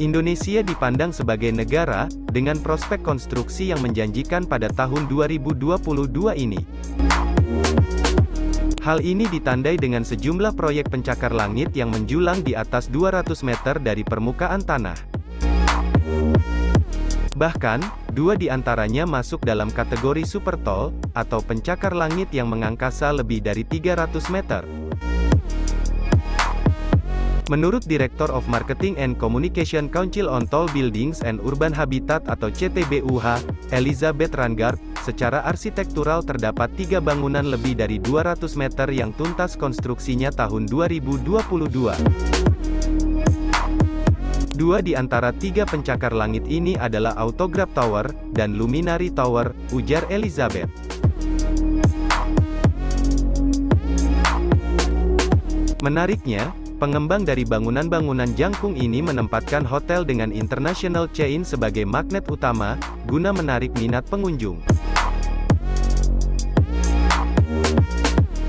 Indonesia dipandang sebagai negara, dengan prospek konstruksi yang menjanjikan pada tahun 2022 ini. Hal ini ditandai dengan sejumlah proyek pencakar langit yang menjulang di atas 200 meter dari permukaan tanah. Bahkan, dua di antaranya masuk dalam kategori super tall, atau pencakar langit yang mengangkasa lebih dari 300 meter. Menurut Director of Marketing and Communication Council on Tall Buildings and Urban Habitat atau CTBUH, Elizabeth Rangard, secara arsitektural terdapat tiga bangunan lebih dari 200 meter yang tuntas konstruksinya tahun 2022. Dua di antara tiga pencakar langit ini adalah Autograph Tower, dan Luminary Tower, ujar Elizabeth. Menariknya, Pengembang dari bangunan-bangunan jangkung ini menempatkan hotel dengan international chain sebagai magnet utama, guna menarik minat pengunjung.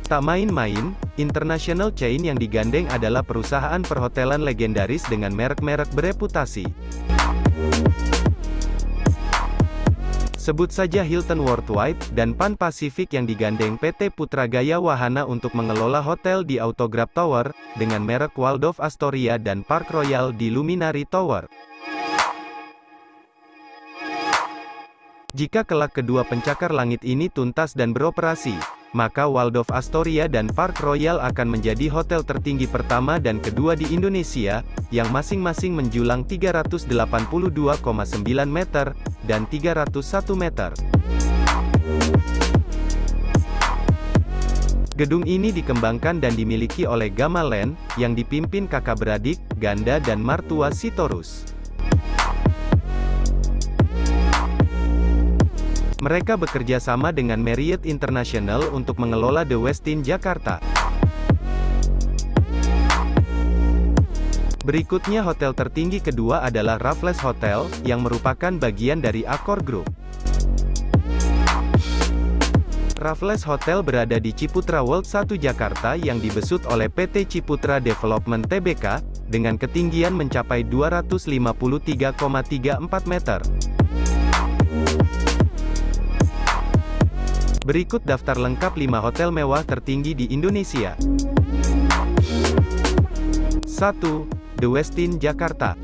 Tak main-main, international chain yang digandeng adalah perusahaan perhotelan legendaris dengan merek-merek bereputasi. Sebut saja Hilton Worldwide, dan Pan Pacific yang digandeng PT Putragaya Wahana untuk mengelola hotel di Autograph Tower, dengan merek Waldorf Astoria dan Park Royal di Luminary Tower. Jika kelak kedua pencakar langit ini tuntas dan beroperasi, maka Waldorf Astoria dan Park Royal akan menjadi hotel tertinggi pertama dan kedua di Indonesia, yang masing-masing menjulang 382,9 meter, dan 301 meter. Gedung ini dikembangkan dan dimiliki oleh Land, yang dipimpin kakak beradik, Ganda dan Martua Sitorus. Mereka bekerja sama dengan Marriott International untuk mengelola The Westin Jakarta. Berikutnya hotel tertinggi kedua adalah Raffles Hotel, yang merupakan bagian dari Accor Group. Raffles Hotel berada di Ciputra World 1 Jakarta yang dibesut oleh PT Ciputra Development Tbk, dengan ketinggian mencapai 253,34 meter. Berikut daftar lengkap 5 hotel mewah tertinggi di Indonesia. 1. The Westin Jakarta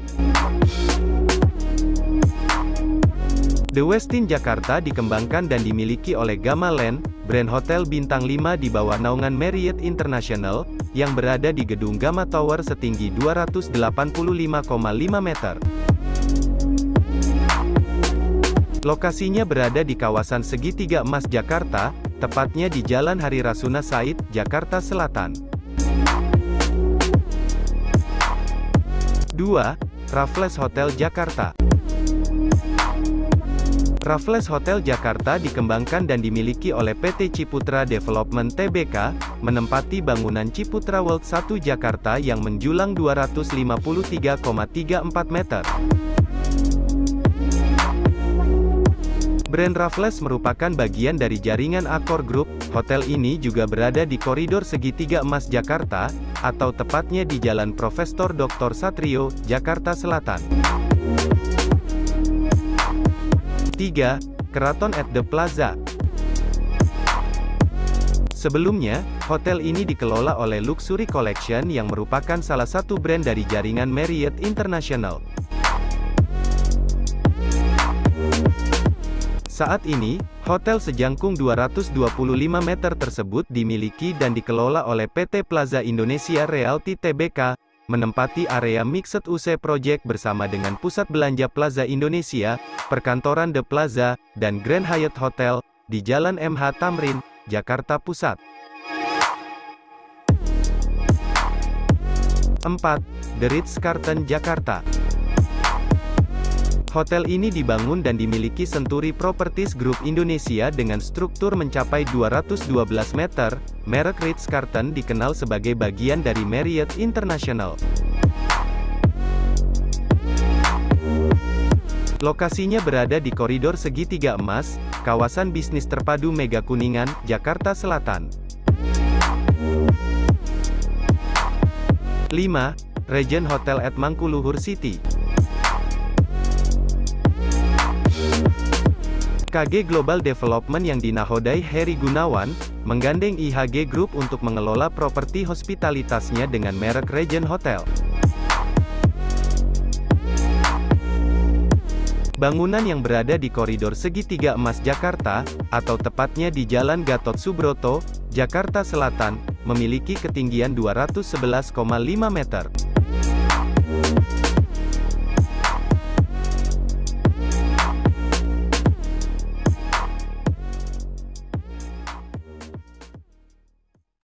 The Westin Jakarta dikembangkan dan dimiliki oleh Gamma Land, brand hotel bintang 5 di bawah naungan Marriott International, yang berada di gedung Gamma Tower setinggi 285,5 meter. Lokasinya berada di kawasan Segitiga Emas Jakarta, tepatnya di Jalan Hari Rasuna Said, Jakarta Selatan. 2. Raffles Hotel Jakarta Raffles Hotel Jakarta dikembangkan dan dimiliki oleh PT Ciputra Development Tbk, menempati bangunan Ciputra World 1 Jakarta yang menjulang 253,34 meter. Brand Raffles merupakan bagian dari jaringan Accor Group. Hotel ini juga berada di koridor segitiga emas Jakarta, atau tepatnya di Jalan Profesor Dr. Satrio, Jakarta Selatan. 3. Keraton at the Plaza Sebelumnya, hotel ini dikelola oleh Luxury Collection yang merupakan salah satu brand dari jaringan Marriott International. Saat ini, hotel sejangkung 225 meter tersebut dimiliki dan dikelola oleh PT Plaza Indonesia Realty Tbk, menempati area Mixed UC Project bersama dengan Pusat Belanja Plaza Indonesia, Perkantoran The Plaza, dan Grand Hyatt Hotel, di Jalan MH Tamrin, Jakarta Pusat. 4. The Ritz-Carlton Jakarta Hotel ini dibangun dan dimiliki Senturi Properties Group Indonesia dengan struktur mencapai 212 meter, merek Ritz-Carlton dikenal sebagai bagian dari Marriott International. Lokasinya berada di koridor segitiga emas, kawasan bisnis terpadu Mega Kuningan, Jakarta Selatan. 5. Regent Hotel at Mangkuluhur City KG Global Development yang dinahodai Heri Gunawan, menggandeng IHG Group untuk mengelola properti hospitalitasnya dengan merek Regent Hotel. Bangunan yang berada di koridor segitiga emas Jakarta, atau tepatnya di Jalan Gatot Subroto, Jakarta Selatan, memiliki ketinggian 211,5 meter.